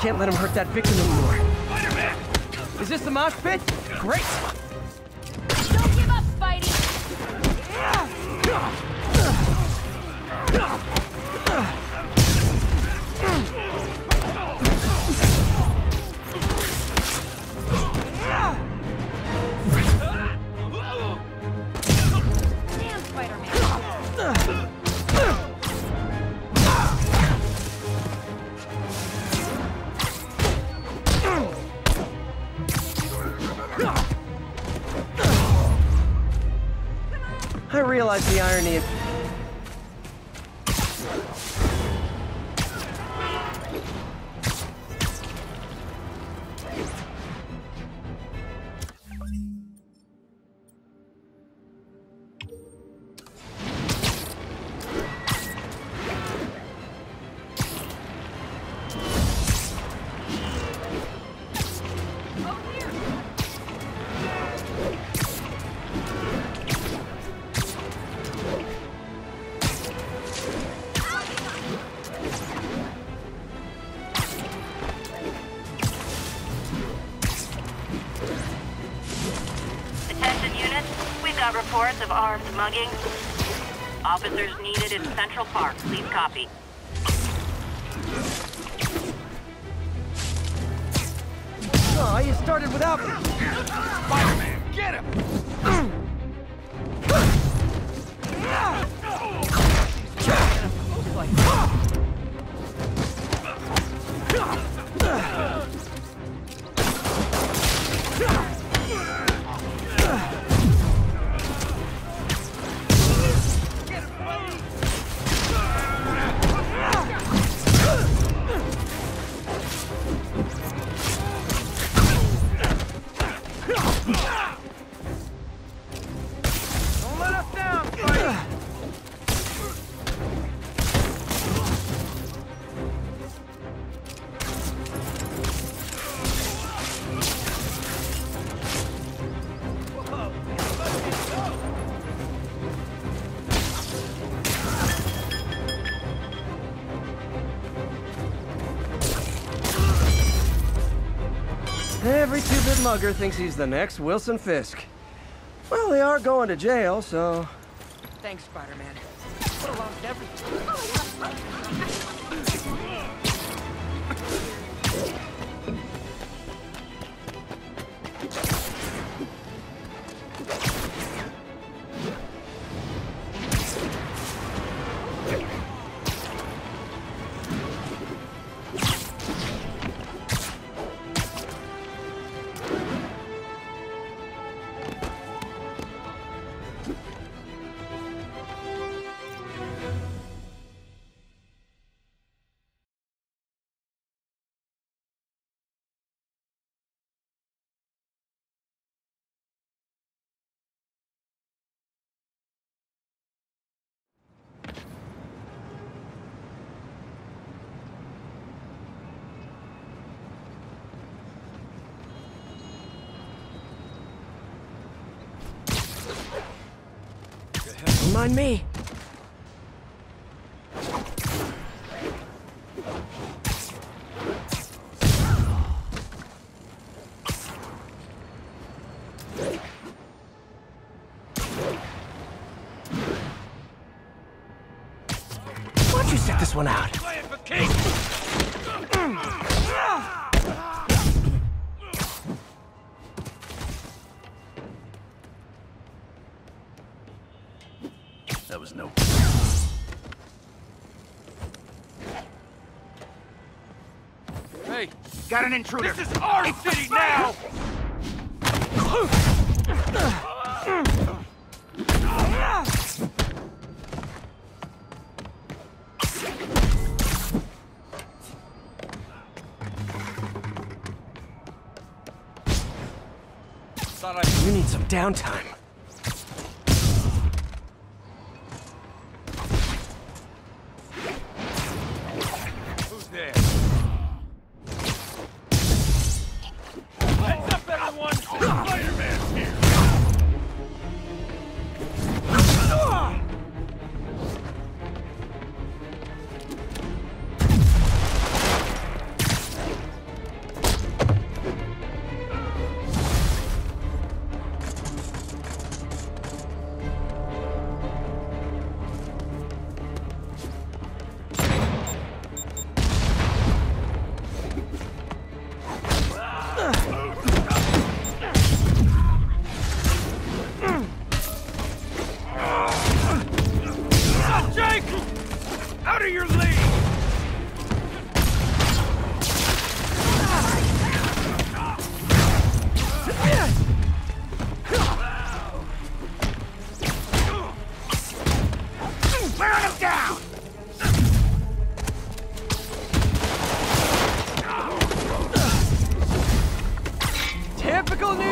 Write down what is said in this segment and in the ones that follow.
can't let him hurt that victim anymore. Is this the mosh pit? Great! Don't give up, Spidey! Realize the irony of... armed mugging. Officers needed in Central Park. Please copy. Oh, you started without me! Every two-bit mugger thinks he's the next Wilson Fisk. Well, they are going to jail, so... Thanks, Spider-Man. Would have lost everything. Don't me. Why don't you set this one out? That was no... Hey, got an intruder! This is our city now! You need some downtime.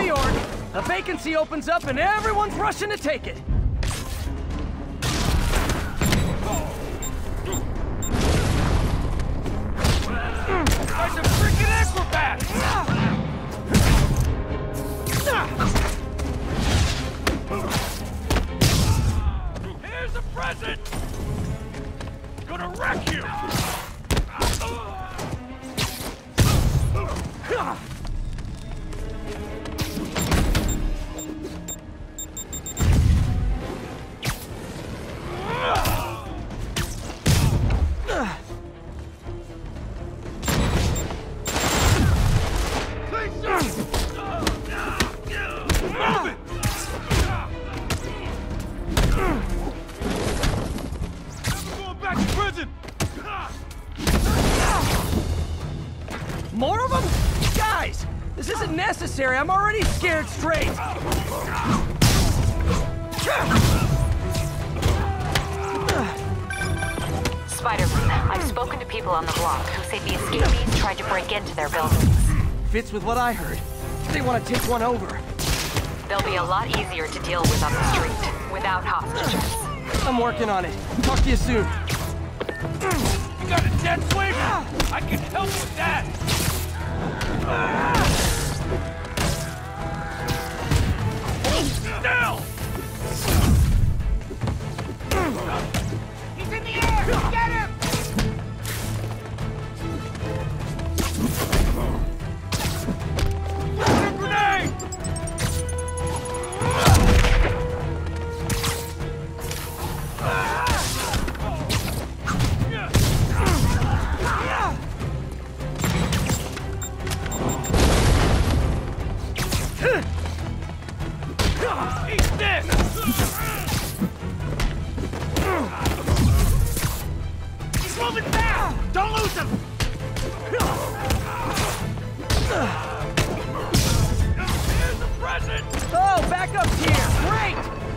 York. A vacancy opens up and everyone's rushing to take it. A freaking acrobat! Here's a present! Gonna wreck you! More of them? Guys, this isn't necessary. I'm already scared straight. Spider-Man, I've spoken to people on the block who say the escapees tried to break into their buildings. Fits with what I heard. They want to take one over. They'll be a lot easier to deal with on the street, without hostages. I'm working on it. Talk to you soon. You got a dead swing? I can help with that! He's in the air! Get him!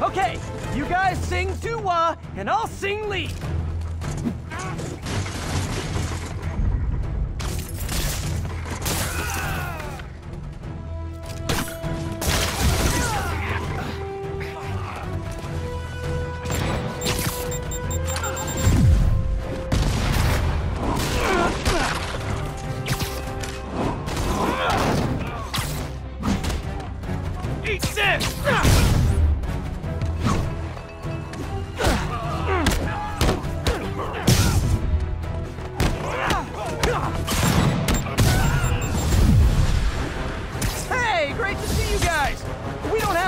Okay, you guys sing doo-wah, and I'll sing lead.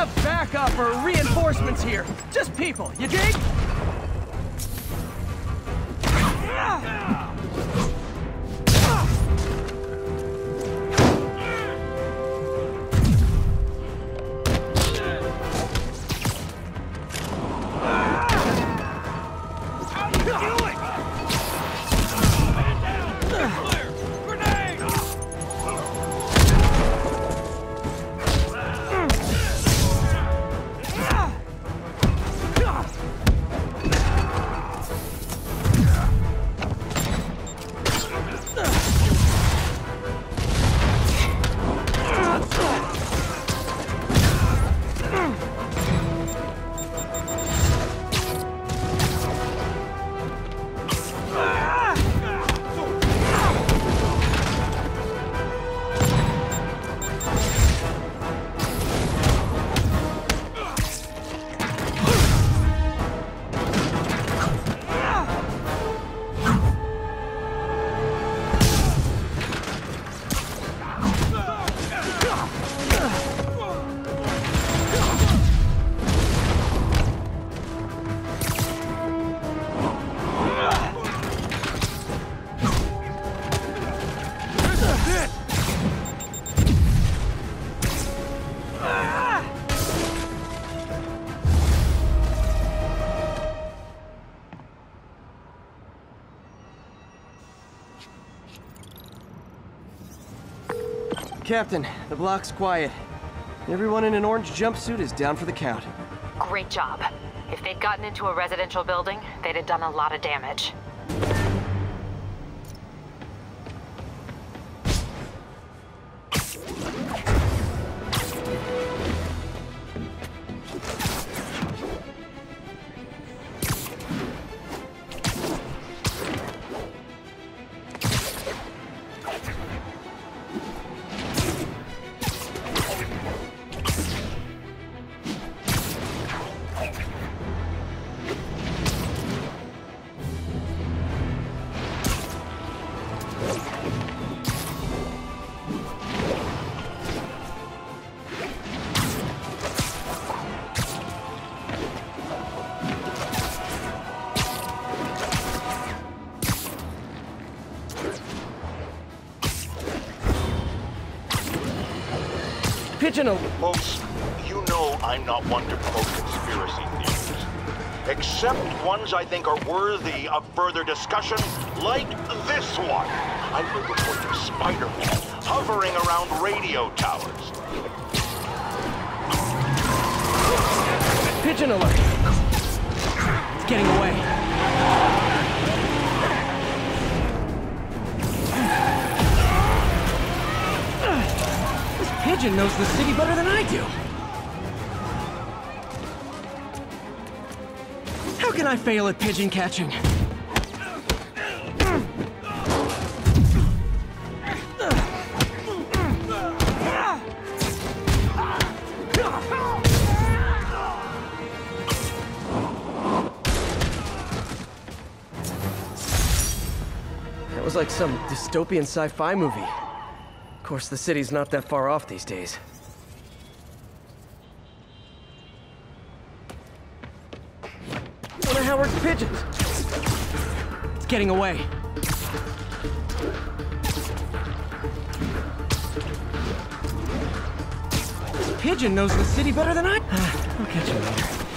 Have backup or reinforcements here. Just people, you dig? How Captain. The block's quiet. Everyone in an orange jumpsuit is down for the count. Great job. If they'd gotten into a residential building, they'd have done a lot of damage. Pigeon a... Folks, you know I'm not one to promote conspiracy theories. Except ones I think are worthy of further discussion, like this one. I will report of Spider-Man hovering around radio towers. Pigeon alert! It's getting away. Pigeon knows the city better than I do. How can I fail at pigeon catching? That was like some dystopian sci-fi movie. Of course, the city's not that far off these days. One of Howard's pigeons! It's getting away. This pigeon knows the city better than I... I'll catch him later.